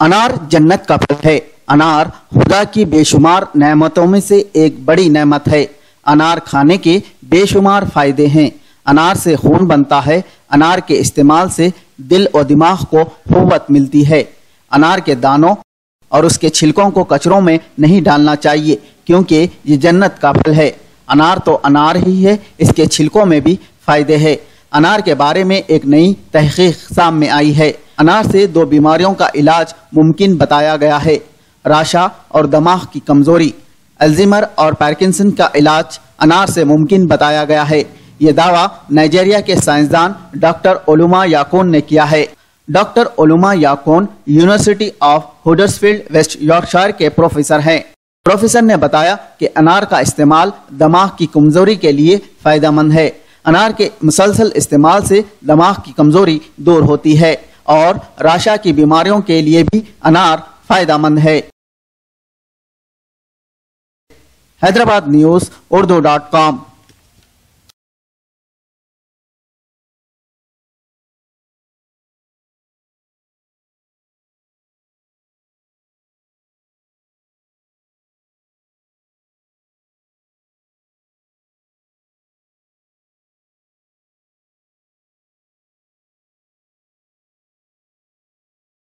انار جنت کا پھل ہے۔ انار خدا کی بے شمار نعمتوں میں سے ایک بڑی نعمت ہے۔ انار کھانے کے بے شمار فائدے ہیں۔ انار سے خون بنتا ہے۔ انار کے استعمال سے دل اور دماغ کو قوت ملتی ہے۔ انار کے دانوں اور اس کے چھلکوں کو کچروں میں نہیں ڈالنا چاہیے کیونکہ یہ جنت کا پھل ہے۔ انار تو انار ہی ہے، اس کے چھلکوں میں بھی فائدے ہے انار کے بارے میں ایک نئی تحقیق سامنے آئی ہے۔ انار سے دو بیماریوں کا علاج ممکن بتایا گیا ہے۔ راشا اور دماغ کی کمزوری۔ الزیمر اور پیرکنسن کا علاج انار سے ممکن بتایا گیا ہے۔ یہ دعویٰ نائجیریا کے سائنسدان ڈاکٹر علوما یاکون نے کیا ہے۔ ڈاکٹر علوما یاکون university of Huddersfield West Yorkshire کے پروفیسر ہیں۔ پروفیسر نے بتایا کہ انار کا استعمال دماغ کی کمزوری کے لیے فائدہ مند ہے۔ انار کے مسلسل استعمال سے دماغ کی کمزوری دور ہوتی ہے اور راشا کی بیماریوں کے لیے بھی انار فائدہ مند ہے۔ Hyderabad News, Urdu dot com.